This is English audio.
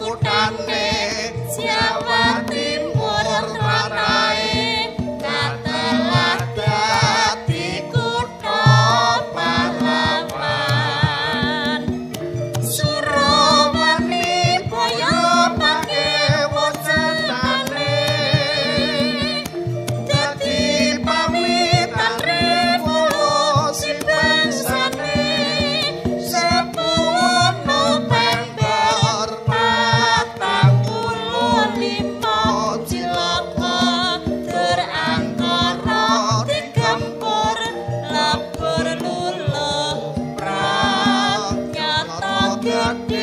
போட்ட Yeah.